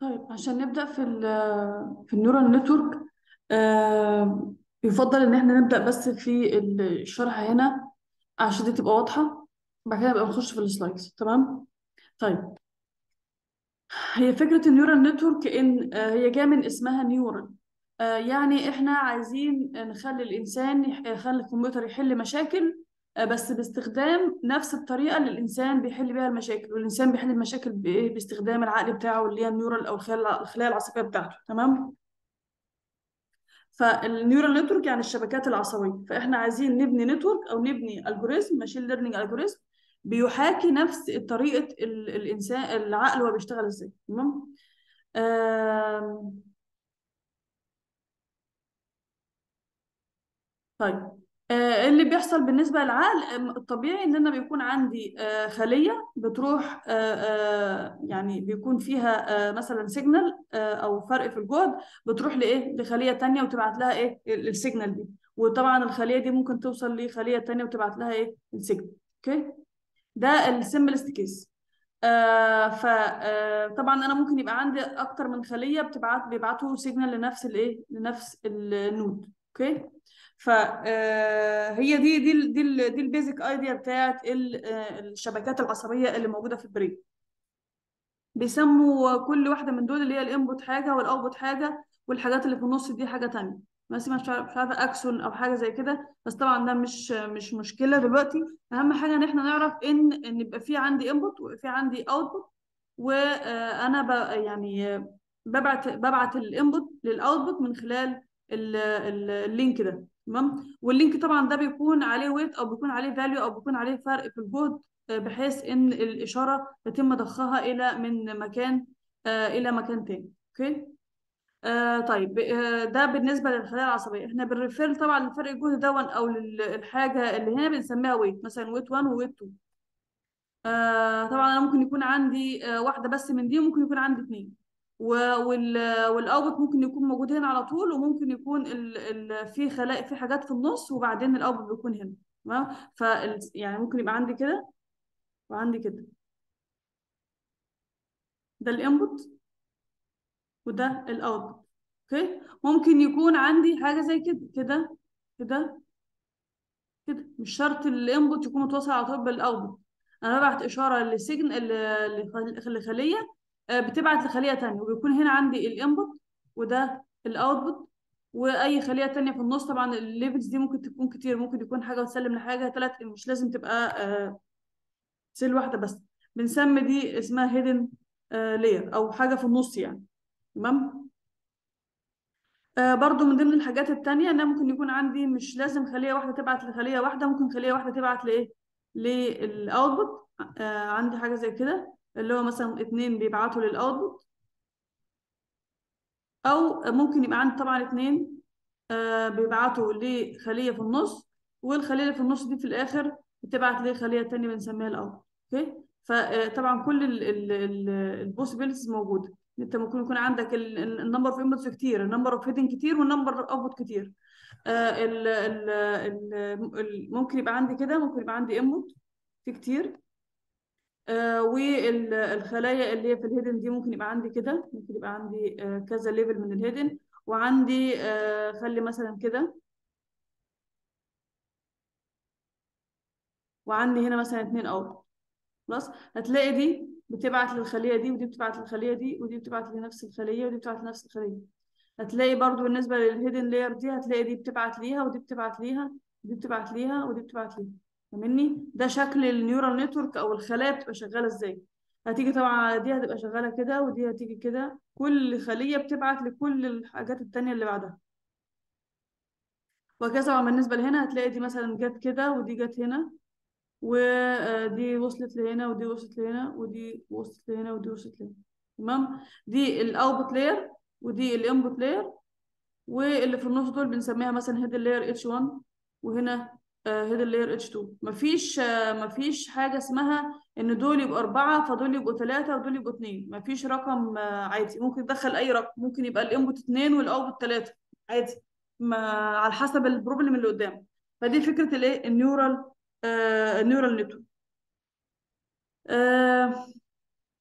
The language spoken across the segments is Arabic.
طيب عشان نبدأ في ال في ال neural network آه يفضل إن إحنا نبدأ بس في الشرح هنا عشان دي تبقى واضحة. بعد كده نبقى نخش في ال slides. تمام؟ طيب. هي فكرة ال neural network إن آه هي جاية من اسمها neural. آه يعني إحنا عايزين نخلي الإنسان يخلي الكمبيوتر يحل مشاكل آه بس باستخدام نفس الطريقة اللي الإنسان بيحل بيها المشاكل والإنسان بيحل المشاكل بإيه باستخدام العقل بتاعه اللي هي ال neural أو الخلايا العصبية بتاعته تمام؟ فال neural network يعني الشبكات العصبية. فإحنا عايزين نبني network أو نبني algorithm machine learning algorithm بيحاكي نفس طريقة ال- الإنسان العقل هو بيشتغل إزاي تمام؟ طيب. آه، اللي بيحصل بالنسبة للعقل الطبيعي إن أنا بيكون عندي آه، خلية بتروح آه، آه، يعني بيكون فيها آه، مثلا signal أو فرق في الجهد بتروح لإيه؟ لخلية تانية وتبعت لها ال- ال signal دي. وطبعا الخلية دي ممكن توصل لخلية تانية وتبعت لها إيه؟ ال signal أوكي؟ ده السمبلست كيس آه فطبعا أنا ممكن يبقى عندي أكتر من خلية بتبعت بيبعتوا signal لنفس الإيه؟ لنفس ال node okay؟ فهي دي دي دي ال- دي ال basic idea بتاعت آه، الشبكات العصبية اللي موجودة في ال brain بيسموا كل واحدة من دول اللي هي ال input حاجة وال output حاجة والحاجات اللي في النص دي حاجة تانية. بس مش عارف- مش عارفة axon أو حاجة زي كده. بس طبعا ده مش مش مشكلة دلوقتي. أهم حاجة إن إحنا نعرف إن إن يبقى في عندي input وفي عندي output وأنا ب يعني آه، ببعت ببعت ال input لل output من خلال ال- ال- link ده. تمام؟ وال link طبعا ده بيكون عليه weight أو بيكون عليه value أو بيكون عليه فرق في الجهد آه، بحيث إن الإشارة يتم ضخها إلى من مكان آه، إلى مكان تاني. okay؟ آه طيب آه ده بالنسبة للخلايا العصبية. إحنا بن refer طبعا لفرق الجهد دون أو للحاجه اللي هنا بنسميها weight مثلا weight 1 و weight 2 آه طبعا أنا ممكن يكون عندي آه واحدة بس من دي وممكن يكون عندي اثنين وال output ممكن يكون موجود هنا على طول وممكن يكون ال ال في خلايا في حاجات في النص وبعدين ال output بيكون هنا تمام؟ ف يعني ممكن يبقى عندي كده وعندي كده. ده ال input وده ال output okay؟ ممكن يكون عندي حاجة زي كده كده كده كده. مش شرط ال input يكون متواصل على طول بال output أنا ببعت إشارة ل signal لخلية بتبعت لخلية تانية وبيكون هنا عندي ال input وده ال output وأي خلية تانية في النص طبعا ال levels دي ممكن تكون كتير ممكن يكون حاجة وتسلم لحاجة ثلاث مش لازم تبقى آه، cell واحدة بس. بنسمي دي اسمها hidden layer أو حاجة في النص يعني. تمام؟ آه برضو من ضمن الحاجات التانية إن ممكن يكون عندي مش لازم خلية واحدة تبعت لخلية واحدة ممكن خلية واحدة تبعت لإيه؟ لل output آه عندي حاجة زي كده. اللي هو مثلا اتنين بيبعتوا لل output أو ممكن يبقى عندي طبعا اتنين آه بيبعتوا لخلية في النص والخلية اللي في النص دي في الآخر بتبعت لخلية تانية بنسميها ال output okay؟ فطبعا كل ال possibilities موجودة. أنت ممكن يكون عندك ال number of inputs كتير ال number of hidden كتير وال number of output كتير. آه ممكن يبقى عندي كده ممكن يبقى عندي input في كتير. آه والخلايا اللي هي في ال hidden دي ممكن يبقى عندي كده ممكن يبقى عندي آه كذا level من ال hidden وعندي آه خلي مثلا كده. وعندي هنا مثلا اتنين out خلاص؟ هتلاقي دي بتبعت للخلية دي ودي بتبعت للخلية دي ودي بتبعت لنفس الخلية ودي بتبعت لنفس الخلية. هتلاقي برضو بالنسبة لل hidden layer دي هتلاقي دي بتبعت ليها ودي بتبعت ليها ودي بتبعت ليها ودي بتبعت ليها. فاهمني؟ ده شكل ال neural network أو الخلايا بتبقى شغالة إزاي. هتيجي طبعا دي هتبقى شغالة كده ودي هتيجي كده. كل خلية بتبعت لكل الحاجات التانية اللي بعدها. وهكذا طبعا بالنسبة لهنا هتلاقي دي مثلا جت كده ودي جت هنا. ودي وصلت لهنا ودي وصلت لهنا ودي وصلت لهنا ودي وصلت لهنا. تمام؟ دي ال output layer ودي ال input layer واللي في النص دول بنسميها مثلا هيد لاير اتش 1 وهنا هيد لاير اتش 2 مفيش آه، مفيش حاجة اسمها إن دول يبقوا أربعة فدول يبقوا ثلاثة ودول يبقوا اثنين مفيش رقم آه، عادي. ممكن تدخل أي رقم. ممكن يبقى ال input اثنين وال output ثلاثة عادي. ما على حسب ال problem اللي قدامك فدي فكرة الايه ال neural آه ال neural network آه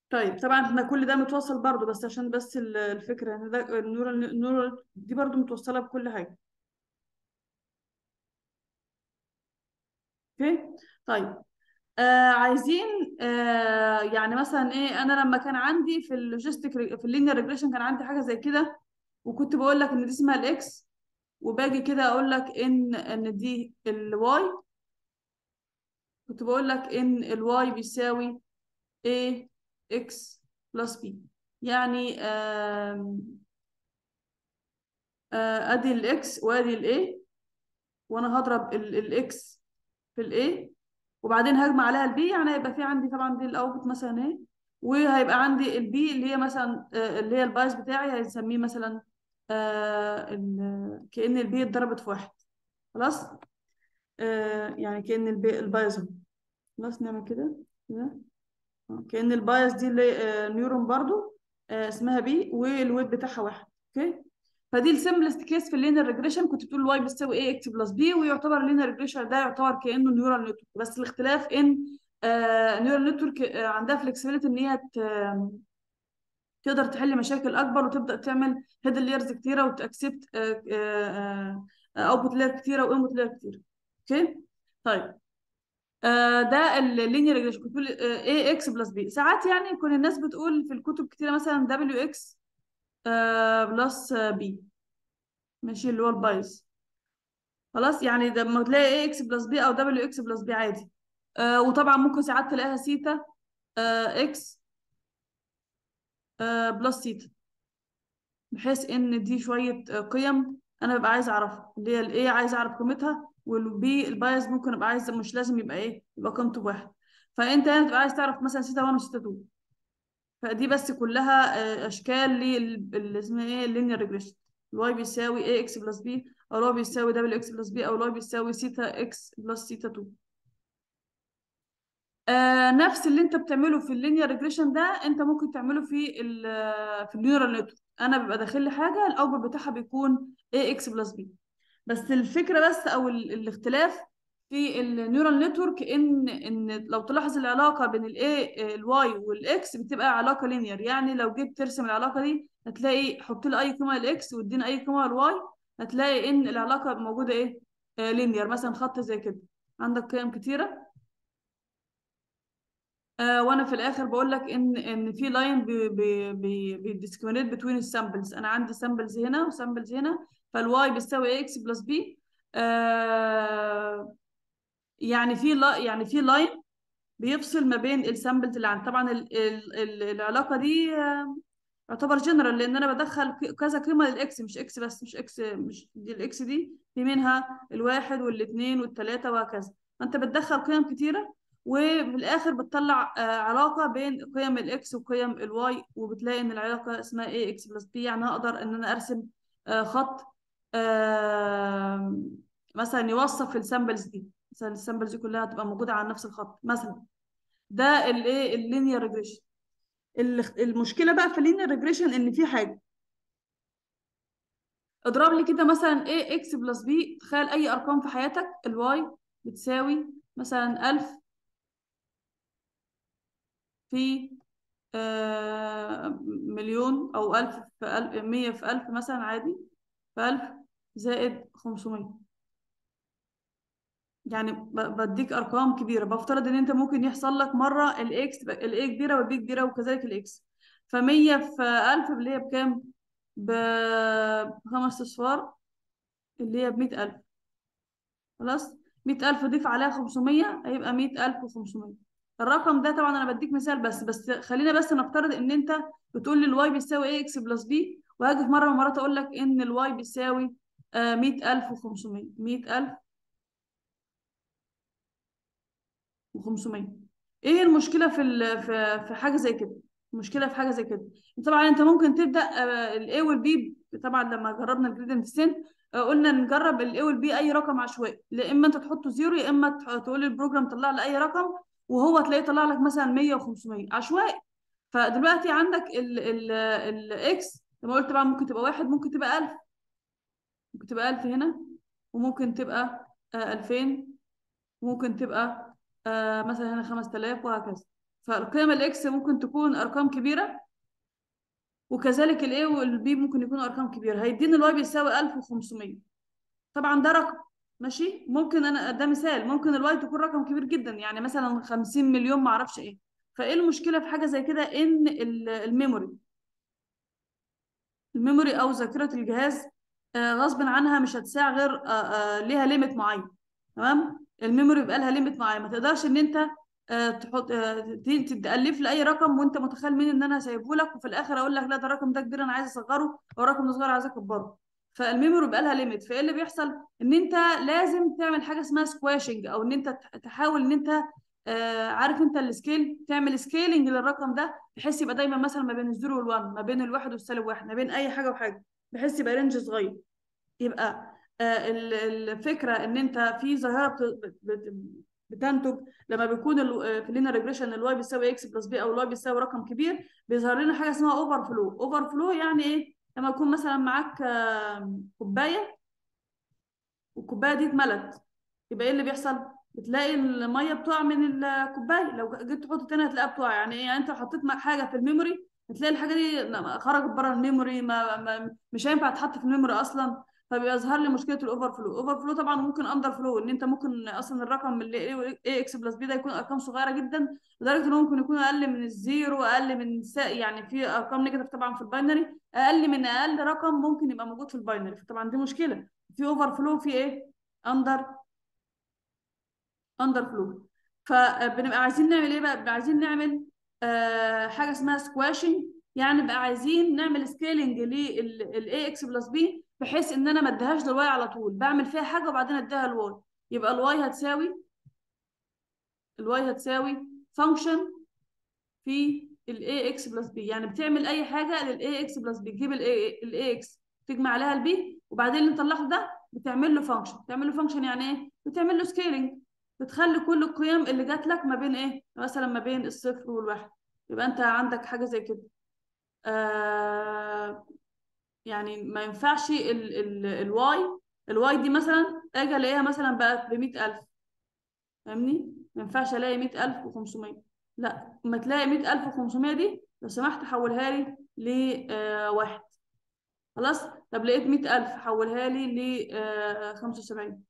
طيب. طبعا إحنا كل ده متوصل برضو بس عشان بس ال- الفكرة إن ده النورال دي برضو متوصلة بكل حاجة. okay؟ طيب. آه عايزين آه يعني مثلا إيه أنا لما كان عندي في ال logistic في ال linear regression كان عندي حاجة زي كده وكنت بقول لك إن دي اسمها ال x وباجي كده أقول لك إن إن دي ال y كنت بقول لك إن ال y بيساوي a x plus b. يعني آه، أدي ال x وأدي ال a وأنا هضرب ال x في ال a وبعدين هجمع عليها ال b يعني هيبقى في عندي طبعا دي ال output مثلا إيه وهيبقى عندي ال b اللي هي مثلا آه، اللي هي ال bias بتاعي هنسميه مثلا آه كأن ال b اتضربت في واحد. خلاص؟ آه يعني كأن ال b ال bias خلاص نعمل كده؟ كده؟ آه، كأن ال bias دي اللي neuron برضو آه اسمها b وال weight بتاعها واحد. okay؟ فدي ال simplest case في ال linear regression كنت بتقول y بتساوي a x plus b ويعتبر ال linear regression ده يعتبر كأنه neural network بس الاختلاف إن آه neural network آه عندها flexibility إن هي تقدر تحل مشاكل أكبر وتبدأ تعمل hidden layers كتيرة وت accept output layer كتيرة و input layer كتيرة. okay؟ طيب. آه ده ال linear regression كنت بتقول a x plus b ساعات يعني يكون الناس بتقول في الكتب كتيرة مثلا w x plus b ماشي اللي هو ال bias خلاص يعني لما تلاقي a x plus b أو w x plus b عادي. آه وطبعا ممكن ساعات تلاقيها سيتا آه x آه plus theta بحيث إن دي شوية آه، قيم أنا ببقى عايزه أعرفها. اللي هي الايه عايزه أعرف قيمتها وال b ال bias ممكن ابقى عايزه مش لازم يبقى إيه يبقى قيمته بواحد فأنت هنا تبقى عايز تعرف مثلا سيتا 1 وسيتا 2 فدي بس كلها آه، أشكال اللي اسمها إيه ال linear regression ال y بيساوي a x plus b أو ال y بيساوي w x plus b أو ال y بيساوي theta x plus theta 2 آه نفس اللي انت بتعمله في ال linear regression ده انت ممكن تعمله في ال في ال neural network أنا بيبقى داخل لي حاجة ال output بتاعها بيكون a x plus b بس الفكرة بس أو ال الاختلاف في ال neural network إن إن لو تلاحظ العلاقة بين ال a ال y وال x بتبقى علاقة linear يعني لو جيت ترسم العلاقة دي هتلاقي حط لي أي قيمه لل x واديني أي قيمه لل y هتلاقي إن العلاقة موجودة إيه؟ آه linear مثلا خط زي كده. عندك قيم كتيرة؟ آه وأنا في الآخر بقول لك إن إن في line بي discriminate between ال samples أنا عندي samples هنا و samples هنا فال y بيساوي x plus b آه يعني في لا يعني في line بيفصل ما بين ال samples اللي عندي طبعا ال ال ال العلاقة دي آه، يعتبر جنرال لأن أنا بدخل كذا قيمه للاكس مش إكس بس مش إكس مش دي الاكس دي في منها الواحد والاثنين والثلاثه وهكذا. فأنت بتدخل قيم كتيرة وفي الآخر بتطلع آه، علاقة بين قيم ال x وقيم ال y وبتلاقي إن العلاقة اسمها a x plus b يعني هقدر إن أنا أرسم آه، خط آه، مثلا يوصف ال samples دي. مثلا ال samples دي كلها هتبقى موجودة على نفس الخط. مثلا ده الايه ال linear regression المشكلة بقى في ال linear regression إن في حاجة. اضرب لي كده مثلا a x plus b تخيل أي أرقام في حياتك. ال y بتساوي مثلا 1000 في آه مليون أو 1000 في 1000 100 في 1000 مثلا عادي. في 1000 زائد 500 يعني ب- بديك أرقام كبيرة. بفترض إن أنت ممكن يحصل لك مرة الاكس الاي كبيرة والبي كبيرة وكذلك الاكس ف100 في 1000 اللي هي بكام؟ بخمس أصفار اللي هي ب 100000 خلاص؟ 100000 ضيف عليها 500 هيبقى 100500 الرقم ده طبعا أنا بديك مثال بس بس خلينا بس نفترض إن أنت بتقول لي ال y بيساوي a x plus b وهاجي في مرة من المرات أقول لك إن ال y بيساوي آه 100500 100000 و500 إيه المشكلة في في حاجة زي كده؟ المشكلة في حاجة زي كده. طبعا انت ممكن تبدأ ال a وال b طبعا لما جربنا ال gradient descent قلنا نجرب ال a وال b أي رقم عشوائي. يا إما أنت تحطه zero يا إما تقول ال program طلع لي أي رقم وهو تلاقيه طلع لك مثلا 100 و500 عشوائي. فدلوقتي عندك ال ال ال x زي ما قلت طبعا ممكن تبقى واحد ممكن تبقى 1000 ممكن تبقى 1000 هنا وممكن تبقى آه، 2000 ممكن تبقى آه مثلا هنا 5000 وهكذا. فالقيم ال x ممكن تكون أرقام كبيرة وكذلك ال a وال b ممكن يكونوا أرقام كبيرة. هيديني ال y بيساوي 1500 طبعا ده رقم ماشي؟ ممكن أنا ده مثال. ممكن ال y تكون رقم كبير جدا يعني مثلا 50 مليون ما أعرفش إيه. فإيه المشكلة في حاجة زي كده؟ إن ال- ال memory ال memory أو ذاكرة الجهاز آه، غصب عنها مش هتساع غير آه، آه، ليها limit معين. تمام؟ ال memory بيبقى لها limit معين ما تقدرش إن أنت آه، تحط آه، تألف لي اي رقم وأنت متخيل مين إن أنا سايبه لك وفي الآخر أقول لك لا ده الرقم ده كبير أنا عايز أصغره أو الرقم ده صغير عايز أكبره. فال memory بيبقى لها limit فإيه اللي بيحصل؟ إن أنت لازم تعمل حاجة اسمها squashing أو إن أنت تح- تحاول إن أنت آه، عارف أنت ال scale؟ تعمل scaling للرقم ده بحيث يبقى دايما مثلا ما بين ال zero وال one ما بين الواحد والسالب واحد ما بين أي حاجة وحاجة بحيث يبقى range صغير. يبقى الفكرة إن أنت في ظاهرة بت- بت- بتنتج لما بيكون آه، في linear regression ال y بيساوي x plus b أو ال y بيساوي رقم كبير بيظهر لنا حاجة اسمها overflow overflow يعني إيه؟ لما يكون مثلا معاك آه، كوباية والكوباية دي اتملت. يبقى إيه اللي بيحصل؟ بتلاقي المية بتقع من الكوباية. لو جيت تحط تاني هتلاقيها بتقع. يعني إيه؟ يعني أنت حطيت حاجة في ال memory هتلاقي الحاجة دي خرجت بره ال memory ما, مش هينفع تتحط في ال memory أصلا. فبيظهر لي مشكلة ال overflow ال overflow طبعا ممكن underflow إن أنت ممكن أصلا الرقم اللي a x plus b ده يكون أرقام صغيرة جدا لدرجة إنه ممكن يكون أقل من ال zero أقل من يعني في أرقام negative طبعا في ال binary أقل من أقل رقم ممكن يبقى موجود في ال binary. فطبعا دي مشكلة. في overflow في إيه؟ under underflow فبنبقى عايزين نعمل إيه بقى؟ بنبقى عايزين نعمل آه حاجة اسمها squashing يعني بقى عايزين نعمل scaling لل a x plus b بحيث إن أنا ما أديهاش لل y على طول. بعمل فيها حاجة وبعدين أديها ال y يبقى ال y هتساوي ال y هتساوي function في ال a x plus b يعني بتعمل أي حاجة لل a x plus b تجيب ال a x تجمع عليها ال b وبعدين اللي طلعته ده بتعمل له function بتعمل له function يعني إيه؟ بتعمل له scaling بتخلي كل القيم اللي جات لك ما بين إيه؟ مثلا ما بين الصفر والواحد. يبقى أنت عندك حاجة زي كده. آه يعني ما ينفعش ال ال ال Y ال Y دي مثلا أجي ألاقيها مثلا بقت ب 100000 فاهمني؟ ما ينفعش ألاقي 100500 لا ما تلاقي 100500 دي لو سمحت حولها لي لواحد خلاص؟ طب لقيت 100000 حولها لي ل 75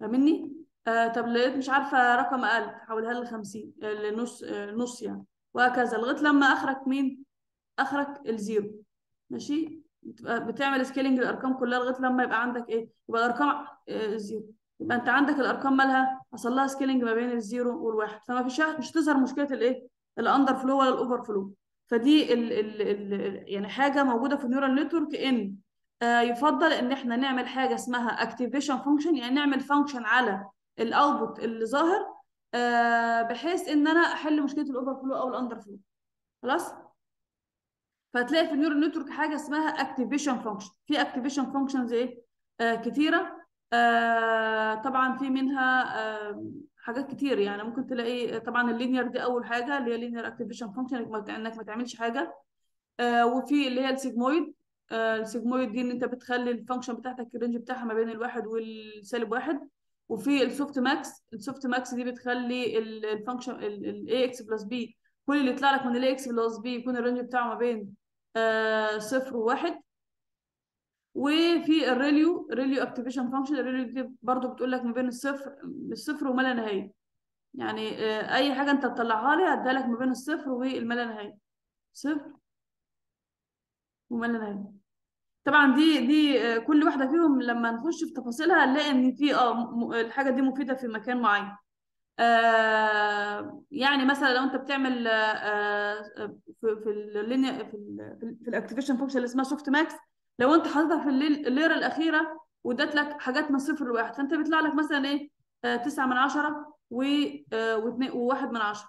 فاهمني؟ آه طب لقيت مش عارفة رقم أقل حولها لي 50 آه، لنص آه نص يعني. وهكذا لغاية لما اخرك مين؟ اخرك ال zero. ماشي؟ بتعمل scaling الأرقام كلها لغاية لما يبقى عندك إيه؟ يبقى الأرقام آه zero يبقى أنت عندك الأرقام مالها حصل لها scaling ما بين ال zero والواحد. فما فيش مش تظهر مشكلة الايه ال underflow ولا ال overflow فدي ال ال ال يعني حاجة موجودة في ال neural network إن آه يفضل إن إحنا نعمل حاجة اسمها activation function يعني نعمل function على ال output اللي ظاهر آه بحيث إن أنا أحل مشكلة ال overflow أو ال underflow خلاص؟ فهتلاقي في ال neural network حاجة اسمها activation function في activation functions إيه؟ آه كتيرة. آه طبعا في منها آه حاجات كتير. يعني ممكن تلاقي طبعا ال linear دي أول حاجة اللي هي linear activation function إنك ما تعملش حاجة. آه وفي اللي هي ال sigmoid. آه ال sigmoid دي إن أنت بتخلي ال function بتاعتك ال range بتاعها ما بين الواحد والسالب واحد. وفي ال softmax ال softmax دي بتخلي ال function ال a x plus b كل اللي يطلع لك من ال a x plus b يكون ال range بتاعه ما بين آه صفر وواحد وفي ال ReLU ReLU activation function. ال ReLU دي برضو بتقول لك ما بين الصفر الصفر وما لا نهاية. يعني آه أي حاجة أنت تطلعها لي هديها لك ما بين الصفر والما لا نهاية. صفر وما لا نهاية. طبعا دي دي آه كل واحدة فيهم لما نخش في تفاصيلها هنلاقي إن في آه الحاجة دي مفيدة في مكان معين. آه يعني مثلا لو انت بتعمل آه آه في في في ال في ال activation function اللي اسمها softmax لو انت حاططها في ال layer الأخيرة وادت لك حاجات من صفر لواحد فانت بيطلع لك مثلا إيه آه 9 من 10 و آه واتنين- وواحد من 10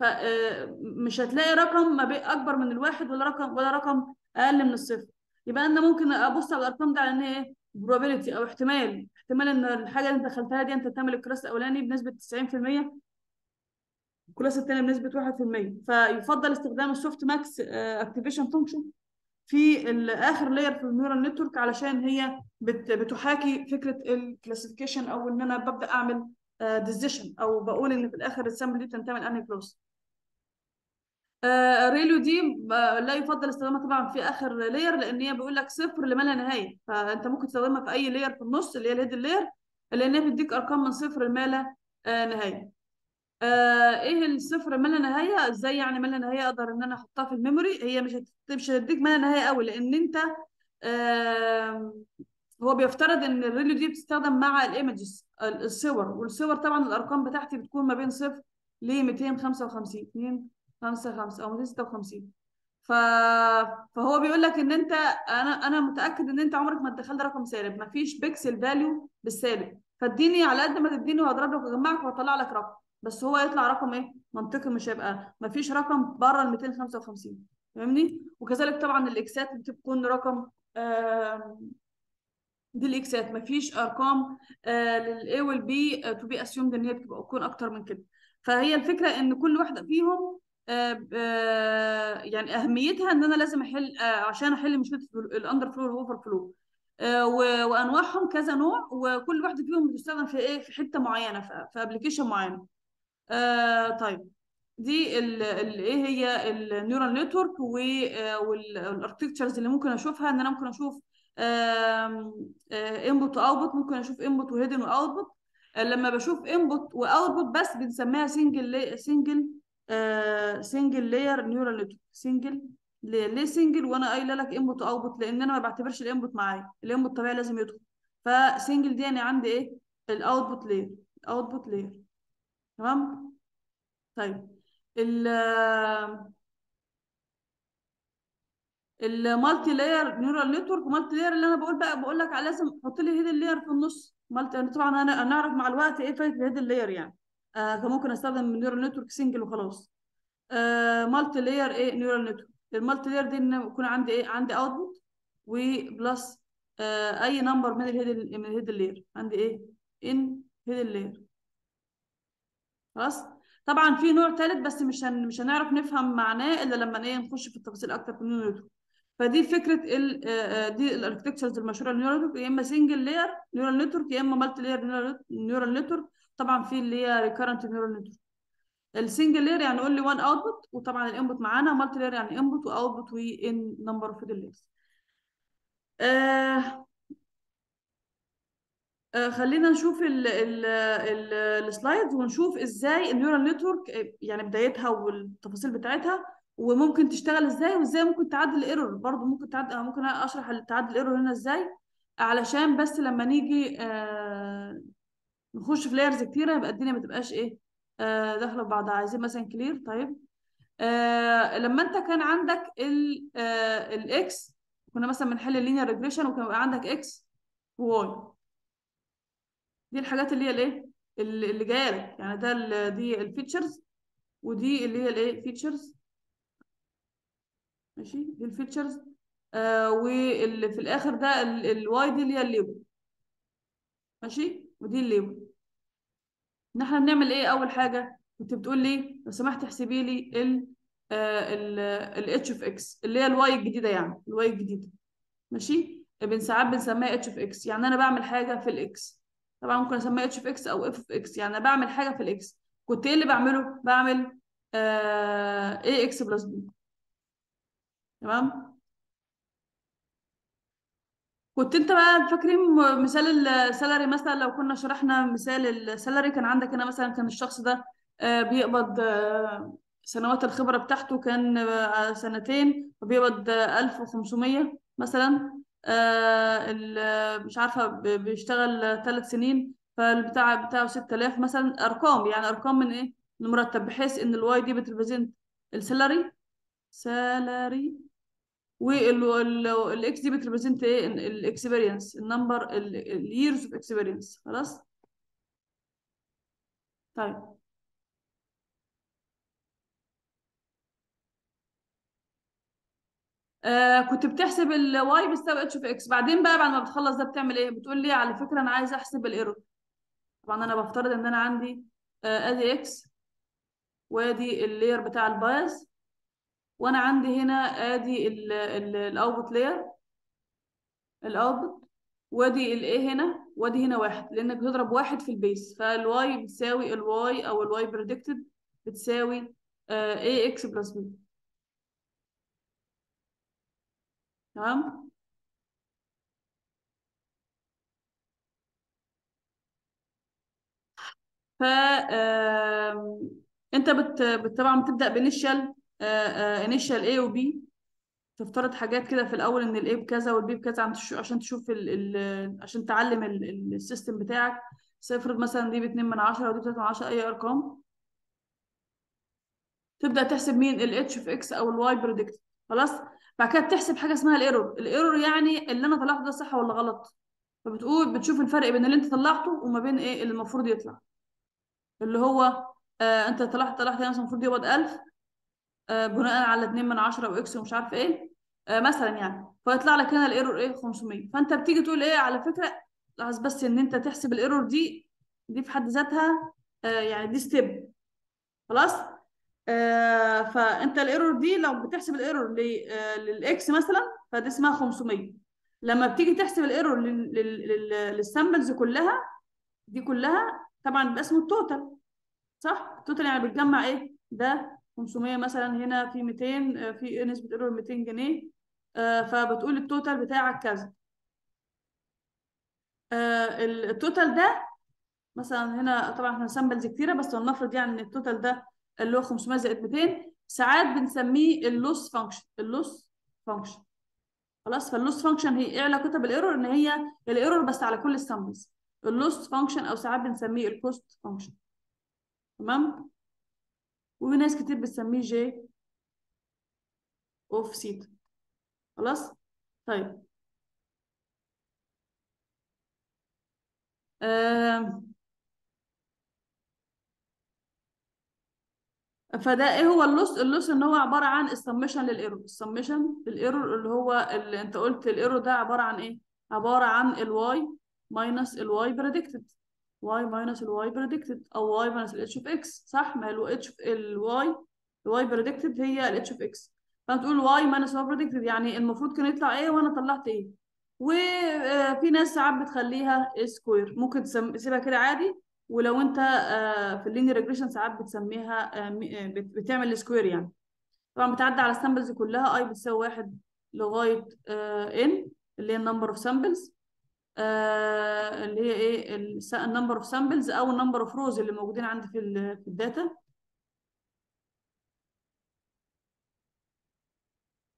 فمش هتلاقي رقم ما بين أكبر من الواحد ولا رقم ولا رقم أقل من الصفر. يبقى أنا ممكن أبص على الأرقام دي على إن هي probability أو احتمال. احتمال إن الحاجة اللي أنت دخلتها دي أنت تعمل ال class الأولاني بنسبة 90% ال class الثاني بنسبة 1% فيفضل استخدام ال softmax activation function في ال- اخر layer في ال neural network علشان هي بت- بتحاكي فكرة ال classification أو إن أنا ببدأ أعمل decision أو بقول إن في الآخر ال sample دي بتنتمي لأنهي class ReLU دي ب- لا يفضل استخدامها طبعا في آخر layer لأن هي بيقول لك صفر لما لا نهاية. فأنت ممكن تستخدمها في أي layer في النص اللي هي ال hidden layer لأن هي بتديك أرقام من صفر لما لا آه، نهاية. آه إيه الصفر ما لا نهاية؟ إزاي يعني ما لا نهاية؟ أقدر إن أنا أحطها في ال memory. هي مش مش هتديك ما لا نهاية قوي لأن أنت آه هو بيفترض إن ال ReLU دي بتستخدم مع ال images الصور. والصور طبعا الأرقام بتاعتي بتكون ما بين صفر ل 255 255 أو 256 ف... فهو بيقول لك إن أنت أنا أنا متأكد إن أنت عمرك ما تدخلت رقم سالب ما فيش pixel value بالسالب فاديني على قد ما تديني وهضرب لك وأجمعك وأطلع لك رقم. بس هو يطلع رقم إيه؟ منطقي مش هيبقى. ما فيش رقم بره ال 255 فاهمني؟ وكذلك طبعا الاكسات بتكون رقم آم، دي الاكسات مفيش أرقام للاي والبي تو بي اسيومد إن هي بتبقى تكون أكتر من كده. فهي الفكرة إن كل واحدة فيهم آه، آه، يعني أهميتها إن أنا لازم أحل آه، عشان أحل مشكلة الأندر فلو والأوفر فلو وأنواعهم كذا نوع وكل واحدة فيهم بتستخدم في إيه في حتة معينة في ابلكيشن معينه آه طيب. دي إيه هي؟ ال neural network وال architectures اللي ممكن أشوفها. إن أنا ممكن أشوف input و output ممكن أشوف input و hidden و output لما بشوف input و output بس بنسميها single single single layer neural network single ليه single وأنا قايلة لك input و output لأن أنا ما بعتبرش ال input معايا. ال input طبيعي لازم يدخل. ف single دي يعني عندي إيه؟ ال output layer ال output layer تمام؟ طيب. ال ال multi-layer neural network multi-layer اللي أنا بقول بقى بقول لك لازم أحط لي hidden layer في النص. multi طبعا أنا هنعرف مع الوقت إيه فايدة ال hidden layer يعني. آه كان ممكن أستخدم neural network single وخلاص. آه multi-layer إيه؟ neural network ال multi-layer دي إن يكون عندي إيه؟ عندي output و plus آه أي number من ال hidden من ال hidden layer عندي إيه؟ n hidden layer خلاص؟ طبعا في نوع ثالث بس مش هن... مش هنعرف نفهم معناه إلا لما إيه؟ نخش في التفاصيل أكتر في ال neural network فدي فكرة ال آه، آه، دي ال architectures المشهورة لل neural network يا إما single layer neural network يا إما multi-layer neural network طبعا في اللي هي recurrent neural network ال single layer يعني only one output وطبعا ال input معانا multi-layer يعني input و output و n number اوف آه، خلينا نشوف ال ال ال slides ونشوف إزاي neural network آه، يعني بدايتها والتفاصيل بتاعتها وممكن تشتغل إزاي وإزاي ممكن تعدل ال error برضه ممكن تعدل ممكن أشرح تعدل ال error هنا إزاي علشان بس لما نيجي آه نخش في layers كتيرة يبقى الدنيا ما تبقاش إيه آه داخلة في بعضها. عايزين مثلا clear طيب. آه لما أنت كان عندك ال آه ال X كنا مثلا بنحل ال linear regression وكان بيبقى عندك X و Y دي الحاجات اللي هي الإيه؟ اللي جاية لك. يعني ده دي ال features ودي اللي هي الإيه؟ features ماشي؟ دي ال features آه واللي في الآخر ده ال Y دي اللي هي ال label. ماشي؟ ودي ال label. إن إحنا بنعمل إيه أول حاجة؟ كنت بتقول لي لو سمحت احسبي لي ال ال الاتش اوف إكس اللي هي ال Y الجديدة يعني ال Y الجديدة. ماشي؟ بن ساعات بنسميها H of X يعني أنا بعمل حاجة في ال X طبعا ممكن أسميها H of X أو F of X يعني أنا بعمل حاجة في ال X كنت إيه اللي بعمله؟ بعمل A X plus B تمام؟ كنت انت بقى فاكرين مثال ال salary مثلا؟ لو كنا شرحنا مثال ال salary كان عندك هنا مثلا كان الشخص ده آه، بيقبض آه، سنوات الخبرة بتاعته كان آه، سنتين وبيقبض آه، 1500 مثلا. مش عارفة بيشتغل ثلاث سنين فالبتاع بتاعه 6000 مثلا. أرقام يعني أرقام من إيه؟ من المرتب بحيث إن ال Y دي بت represent ال salary salary وال X دي إيه؟ ال experience ال number ال years of experience خلاص؟ طيب. آه كنت بتحسب ال Y بيساوي H of X بعدين بقى بعد ما بتخلص ده بتعمل إيه؟ بتقول لي على فكرة أنا عايز أحسب ال error طبعا أنا بفترض إن أنا عندي آه أدي X وأدي ال layer بتاع ال bias وأنا عندي هنا آدي ال output layer ال output وأدي ال A هنا وأدي هنا واحد لأنك بتضرب واحد في ال bias فال Y بتساوي ال Y أو ال Y predicted بتساوي A X plus B تمام؟ ف أنت بت- طبعا بتبدأ ب initial initial A و B تفترض حاجات كده في الأول إن ال A بكذا وال B بكذا عشان تشوف ال ال عشان تعلم ال- ال- system بتاعك. افرض مثلا دي ب 2 من 10 ودي ب 3 من 10 أي أرقام. تبدأ تحسب مين؟ ال H of X أو ال Y predict خلاص؟ بعد كده بتحسب حاجة اسمها ال error ال error يعني اللي أنا طلعته ده صح ولا غلط. فبتقول بتشوف الفرق بين اللي أنت طلعته وما بين إيه اللي المفروض يطلع. اللي هو آه أنت طلعت طلعت مثلا المفروض يقبض 1000 آه بناء على 2 من 10 و X ومش عارف إيه. آه مثلا يعني. فيطلع لك هنا ال error إيه؟ 500 فأنت بتيجي تقول إيه؟ على فكرة لاحظ بس إن أنت تحسب ال error دي دي في حد ذاتها آه يعني دي step خلاص؟ آه فأنت ال error دي لو بتحسب ال error آه لل X مثلا فدي اسمها 500 لما بتيجي تحسب ال error لل- لل- لل- لل samples كلها دي كلها طبعا بيبقى اسمه ال total صح؟ ال total يعني بتجمع إيه؟ ده 500 مثلا هنا في 200 آه، في نسبة error 200 جنيه آه، فبتقول ال total بتاعك كذا. آه، ال- total ده مثلا هنا طبعا إحنا samples كتيرة بس ولنفرض يعني إن ال total ده اللي هو 500 زائد 200 ساعات بنسميه ال loss function ال loss function خلاص؟ فال loss function هي إيه علاقتها بال error إن هي ال error بس على كل ال samples ال loss function أو ساعات بنسميه ال cost function تمام؟ وفي ناس كتير بتسميه J of theta خلاص؟ طيب. فده إيه هو ال loss؟ ال loss إن هو عبارة عن ال summation لل error ال summation لل error اللي هو اللي أنت قلت ال error ده عبارة عن إيه؟ عبارة عن ال Y minus ال Y predicted Y minus ال Y predicted أو Y minus ال H of X صح؟ ما هو ال H ال Y ال Y predicted هي ال H of X فانت تقول Y minus Y predicted يعني المفروض كان يطلع إيه وأنا طلعت إيه. وفي ناس ساعات بتخليها square ممكن تسيبها كده عادي. ولو أنت آه، في ال linear regression ساعات بتسميها آه، آه، بتعمل square يعني. طبعا بتعدي على ال samples كلها I بتساوي واحد لغاية N اللي هي ال number of samples اللي هي إيه ال number of samples أو ال number of rows اللي موجودين عندي في في ال data.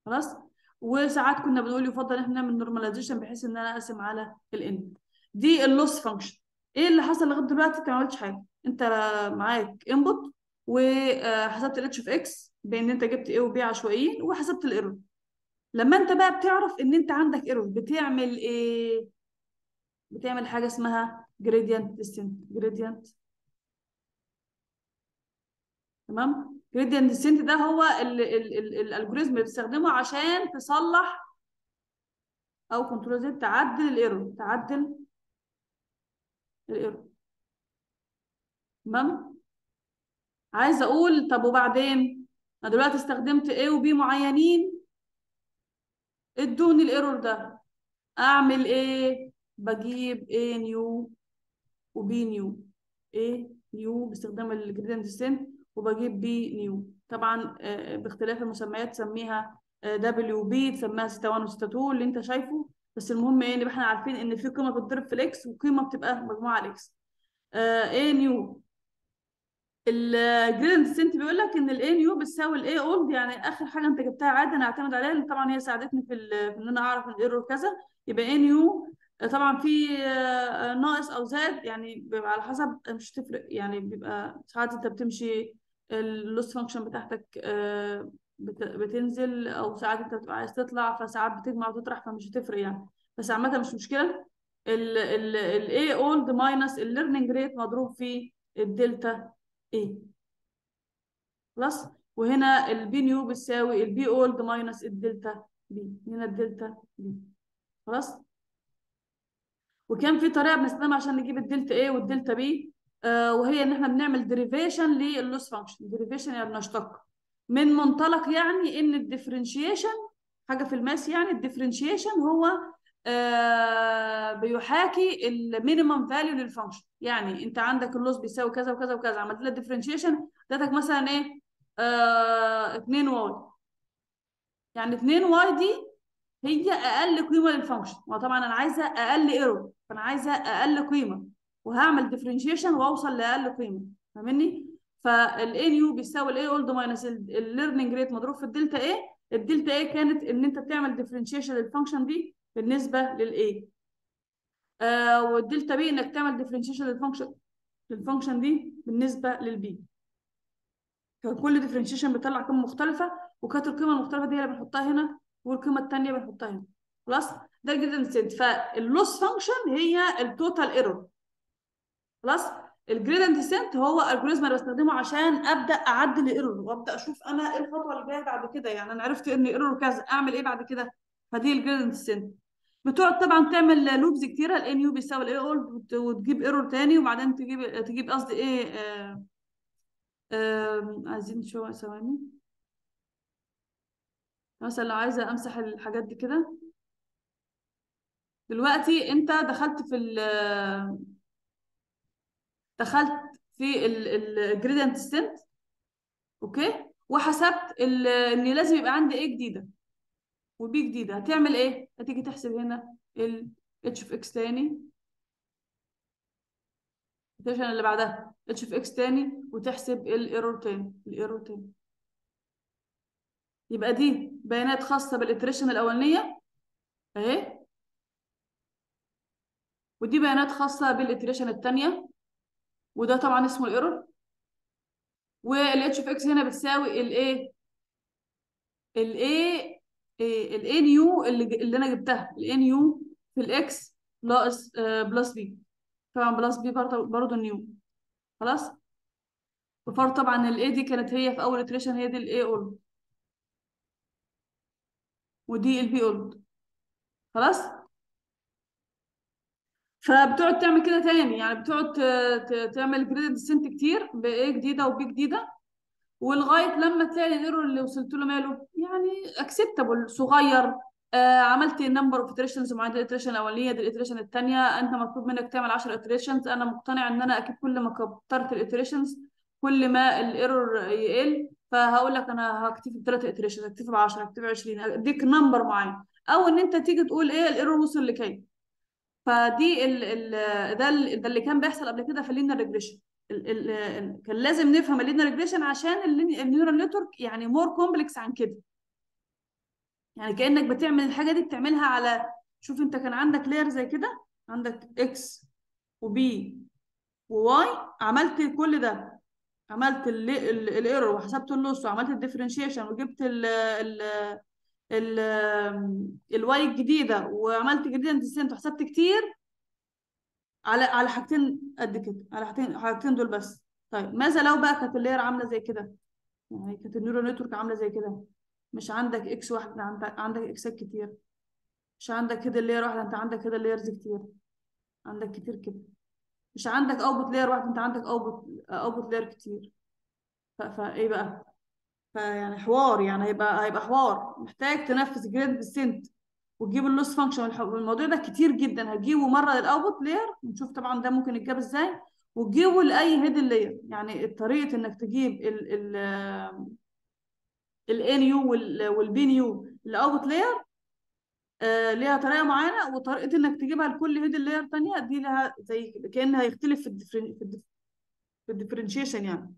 خلاص؟ وساعات كنا بنقول يفضل ان إحنا نعمل normalization بحيث إن أنا أقسم على ال N دي ال loss function إيه اللي حصل لغاية دلوقتي؟ أنت ما عملتش حاجة. أنت معاك input وحسبت ال H of X بان أنت جبت A و B عشوائيين وحسبت ال error لما أنت بقى بتعرف إن أنت عندك error بتعمل إيه؟ بتعمل حاجة اسمها gradient descent gradient تمام؟ gradient descent ده هو ال algorithm اللي بتستخدمه عشان تصلح أو control Z تعدل ال error تعدل ال error تمام؟ عايزه أقول طب وبعدين؟ أنا دلوقتي استخدمت A و B معينين إدوني ال error ده. أعمل إيه بجيب A new و B new A new باستخدام ال gradient descent وبجيب B new طبعا آه، باختلاف المسميات تسميها آه، W B تسميها ستة 1 وستة 2 اللي انت شايفه. بس المهم إيه إن إحنا عارفين إن في قيمة بتضرب في ال X وقيمة بتبقى مجموعة ال X. A new ال gradient descent بيقول لك إن ال A new بتساوي ال A old يعني آخر حاجة أنت جبتها عادي أنا هعتمد عليها طبعا هي ساعدتني في, في إن أنا أعرف ال error كذا. يبقى A new طبعا في آه، ناقص أو زاد يعني بيبقى على حسب مش تفرق يعني بيبقى ساعات أنت بتمشي ال loss function بتاعتك آه، بت- بتنزل أو ساعات أنت بتبقى عايز تطلع فساعات بتجمع وتطرح فمش هتفرق يعني. بس عامة مش مشكلة. ال A old minus ال learning rate مضروب في ال delta A خلاص؟ وهنا ال B new بتساوي ال B old minus ال delta B هنا ال delta B خلاص؟ وكان في طريقة بنستخدمها عشان نجيب ال delta A وال delta B آه وهي إن إحنا بنعمل derivation لل loss function derivation يعني بنشتق. من منطلق يعني إن ال differentiation حاجة في ال math يعني ال differentiation هو آه بيحاكي ال minimum value لل function يعني أنت عندك ال loss بيساوي كذا وكذا وكذا. عملت لها differentiation ادتك مثلا إيه؟ آه 2 Y. يعني 2 Y دي هي أقل قيمة لل function وطبعا أنا عايزة أقل error فأنا عايزة أقل قيمة. وهعمل differentiation وأوصل لأقل قيمة. فاهمني؟ فال A new بيساوي ال A old minus ال learning rate مضروب في ال delta A ال delta A كانت إن أنت بتعمل differentiation لل function دي بالنسبة لل A آه وال delta B إنك تعمل differentiation لل function لل function دي بالنسبة لل B فكل differentiation بيطلع قيمة مختلفة وكانت القيمة المختلفة دي اللي بنحطها هنا والقيمة الثانية بنحطها هنا. خلاص؟ ده ال gradient descent فال loss function هي ال total error خلاص؟ ال gradient descent هو algorithm اللي بستخدمه عشان أبدأ أعدل ال error وأبدأ أشوف أنا إيه الخطوة اللي جاية بعد كده. يعني أنا عرفت إن error كذا أعمل إيه بعد كده؟ فدي ال gradient descent بتقعد طبعا تعمل loops كتيرة ال A new بيساوي ال A old وتجيب error تاني وبعدين تجيب تجيب قصدي إيه آه آه عايزين شو ثواني. مثلا لو عايزة أمسح الحاجات دي كده. دلوقتي أنت دخلت في ال دخلت في ال gradient descent okay؟ وحسبت إن لازم يبقى عندي A جديدة و B جديدة. هتعمل إيه؟ هتيجي تحسب هنا ال H of X تاني. اللي بعدها. H of X تاني وتحسب ال error تاني ال error تاني. يبقى دي بيانات خاصة بال iteration الأولانية أهي. ودي بيانات خاصة بال iteration الثانية وده طبعا اسمه ال error. وال H of X هنا بتساوي ال A ال A ال A new اللي اللي أنا جبتها ال A new في ال X ناقص plus B طبعا plus B برضه new خلاص؟ وفرض طبعا ال A دي كانت هي في أول iteration هي دي ال A old ودي ال B old خلاص؟ فبتقعد تعمل كده تاني. يعني بتقعد تعمل gradient descent كتير ب A جديدة و B جديدة. ولغاية لما تلاقي ال error اللي وصلت له ماله. يعني acceptable صغير. آه عملت number of iterations معدل ال iteration الأولانية دي ال iteration الثانية أنت مطلوب منك تعمل 10 iterations أنا مقتنع إن أنا أكيد كل ما كترت ال iterations كل ما ال error يقل. فهقول لك أنا هكتفي بثلاث iterations هكتفي ب 10 هكتفي ب 20 اديك number معين. أو إن أنت تيجي تقول إيه ال error وصل لكام. فدي ال ال ده ده اللي كان بيحصل قبل كده في ال linear regression كان لازم نفهم ال linear regression عشان ال neural network يعني more complex عن كده. يعني كأنك بتعمل الحاجة دي بتعملها على شوف أنت كان عندك layer زي كده عندك X و B و Y عملت كل ده. عملت ال error وحسبت ال loss وعملت ال differentiation وجبت ال ال ال ال Y الجديدة وعملت gradient descent وحسبت كتير على على حاجتين قد كده على حاجتين حاجتين دول بس. طيب ماذا لو بقى كانت ال layer عاملة زي كده؟ يعني كانت ال neural network عاملة زي كده. مش عندك X واحد عندك عندك X ات كتير. مش عندك كده ال layer واحدة انت عندك كده layers كتير. عندك كتير كده. مش عندك output layer واحد انت عندك output output layer كتير. فايه بقى؟ فيعني حوار يعني هيبقى هيبقى حوار. محتاج تنفذ gradient descent وتجيب ال loss function الموضوع ده كتير جدا. هتجيبه مرة لل output layer ونشوف طبعا ده ممكن يتجاب إزاي. وتجيبه لأي hidden layer يعني طريقة إنك تجيب ال ال ال a new وال b new ال output layer آه ليها طريقة معينة وطريقة إنك تجيبها لكل hidden layer ثانية دي لها زي كان هيختلف في ال differen في ال differentiation يعني.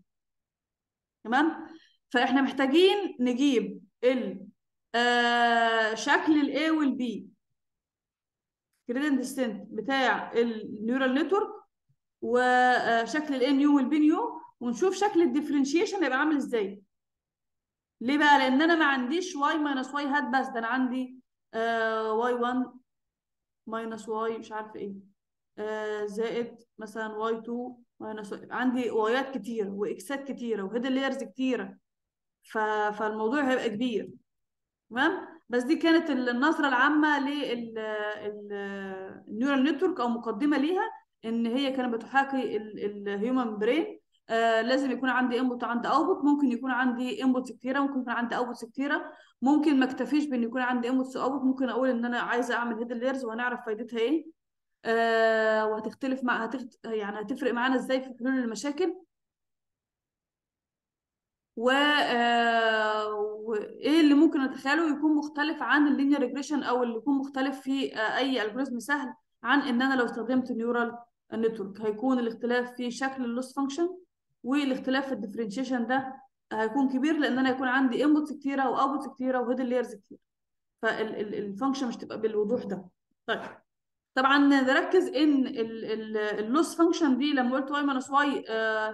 تمام؟ فإحنا محتاجين نجيب ال آه شكل ال a وال b gradient descent بتاع ال neural network وشكل ال a new وال b new ونشوف شكل ال differentiation هيبقى عامل إزاي. ليه بقى؟ لأن أنا ما عنديش y minus y hat بس ده أنا عندي y 1 minus y مش عارفة إيه. آه زائد مثلا y 2 minus عندي y ات كتيرة و x ات كتيرة و hidden layers كتيرة. فالموضوع هيبقى كبير. تمام؟ بس دي كانت النظرة العامة لل neural network أو مقدمة ليها إن هي كانت بتحاكي ال human brain آه لازم يكون عندي input وعندي output ممكن يكون عندي inputs كتيرة ممكن يكون عندي outputs كتيرة. ممكن ما اكتفيش بإن يكون عندي inputs و output ممكن أقول إن أنا عايزة أعمل hidden layers وهنعرف فايدتها إيه. آه وهتختلف مع هتخت... يعني هتفرق معانا إزاي في حلول المشاكل. و... آه، وايه اللي ممكن نتخيله يكون مختلف عن ال linear regression أو اللي يكون مختلف في أي algorithm سهل عن إن أنا لو استخدمت neural network هيكون الاختلاف في شكل ال loss function والاختلاف في ال differentiation ده هيكون كبير لأن أنا يكون عندي inputs كتيرة و outputs كتيرة و hidden layers كتير فال function مش تبقى بالوضوح ده. طيب. طبعا نركز إن ال loss function دي لما قلت y minus y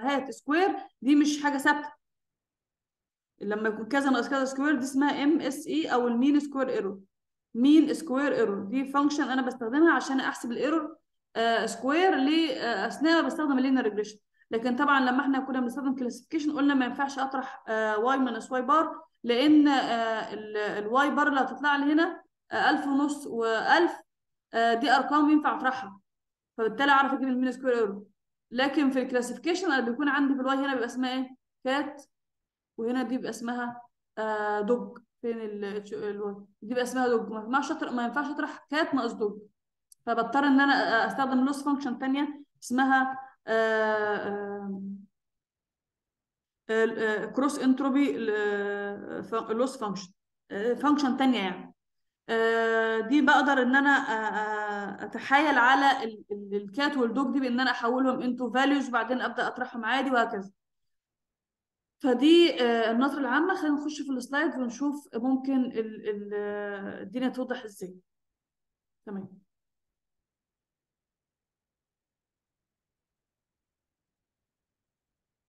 hat square دي مش حاجة ثابتة. لما يكون كذا ناقص كذا square دي اسمها MSE أو ال mean square error mean square error دي function أنا بستخدمها عشان أحسب ال error square أثناء ما بستخدم ال linear regression لكن طبعا لما إحنا كنا بنستخدم classification قلنا ما ينفعش أطرح y minus y bar لأن ال y bar اللي هتطلع لي هنا 1000 ونص و1000 دي أرقام ينفع أطرحها. فبالتالي أعرف أجيب ال mean square error لكن في ال classification أنا بيكون عندي في ال y هنا بيبقى اسمها إيه؟ cat وهنا دي بيبقى اسمها آه dog فين ال y دي بيبقى اسمها dog ما ينفعش ما ينفعش أطرح cat ناقص dog فبضطر إن أنا أستخدم loss function ثانية اسمها cross entropy loss function function ثانية يعني. دي بقدر إن أنا أتحايل على ال cat وال dog دي بإن أنا أحولهم into values وبعدين أبدأ أطرحهم عادي وهكذا. فدي النظرة العامة. خلينا نخش في السلايد ونشوف ممكن الدنيا توضح إزاي. تمام.